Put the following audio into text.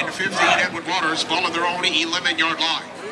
and 15 Edward Waters, ball their own 11-yard line.